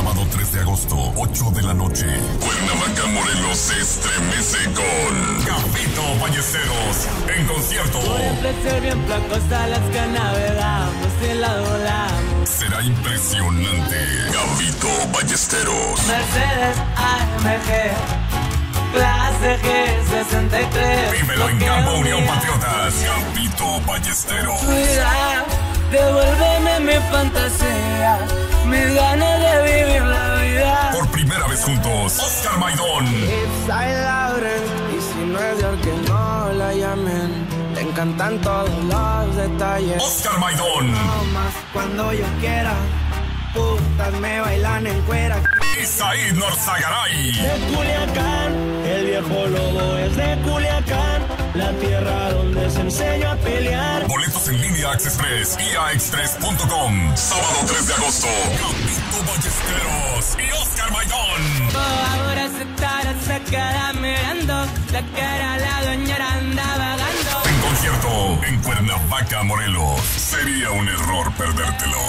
Sábado 3 de agosto, 8 de la noche. Cuernavaca, Morelos se estremece con Gambito Ballesteros en concierto. Será impresionante. Gambito Ballesteros. Mercedes AMG. Clase G63. Vívelo en Campo Unión Patriotas. Gambito Ballesteros. Cuida, devuélveme mi fantasía. Oscar Maidón. Ipsy Lauren, y si no es de que no la llamen. Le encantan todos los detalles. Oscar Maidón. No más cuando yo quiera. Putas me bailan en cuera. Isaí Norzagaray. De Culiacán, el viejo lobo es de Culiacán. La tierra donde se enseña a pelear. Boletos en línea Access Express y AXpress.com. Sábado 3 de agosto. Gambito Ballesteros La cara la doñera anda vagando. En concierto en Cuernavaca, Morelos. Sería un error perdértelo.